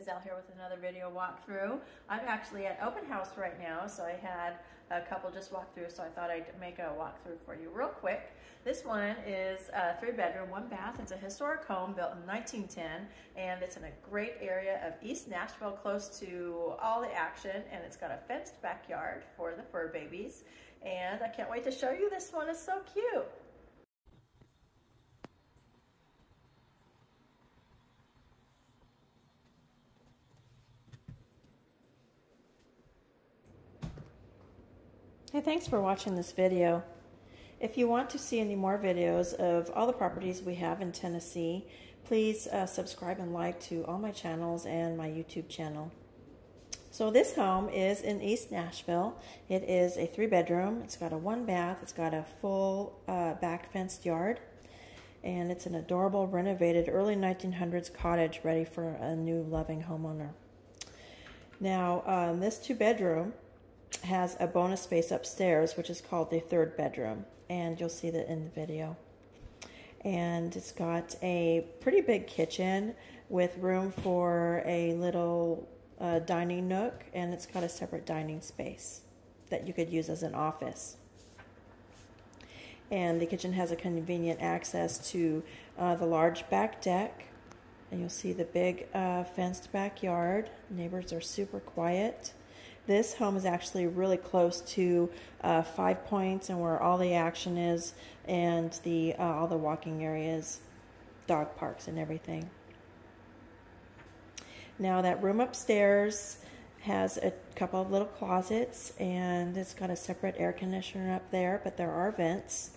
Gazelle here with another video walkthrough. I'm actually at open house right now, so I had a couple just walk through, so I thought I'd make a walkthrough for you real quick. This one is a three bedroom, one bath. It's a historic home built in 1910, and it's in a great area of East Nashville, close to all the action, and it's got a fenced backyard for the fur babies. And I can't wait to show you this one. It's so cute. Hey, thanks for watching this video. If you want to see any more videos of all the properties we have in Tennessee, please uh, subscribe and like to all my channels and my YouTube channel. So this home is in East Nashville. It is a three bedroom. It's got a one bath. It's got a full uh, back fenced yard. And it's an adorable renovated early 1900s cottage ready for a new loving homeowner. Now um, this two bedroom has a bonus space upstairs, which is called the third bedroom, and you'll see that in the video. And it's got a pretty big kitchen with room for a little uh, dining nook, and it's got a separate dining space that you could use as an office. And the kitchen has a convenient access to uh, the large back deck, and you'll see the big uh, fenced backyard. Neighbors are super quiet. This home is actually really close to uh, Five Points and where all the action is, and the uh, all the walking areas, dog parks, and everything. Now that room upstairs has a couple of little closets, and it's got a separate air conditioner up there, but there are vents,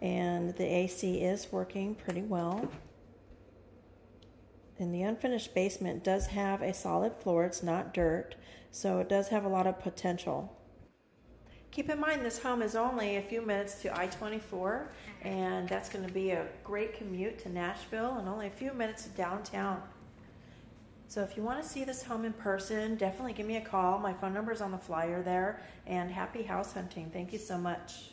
and the AC is working pretty well. And the unfinished basement does have a solid floor, it's not dirt, so it does have a lot of potential. Keep in mind this home is only a few minutes to I-24 and that's going to be a great commute to Nashville and only a few minutes to downtown. So if you want to see this home in person, definitely give me a call. My phone number is on the flyer there and happy house hunting. Thank you so much.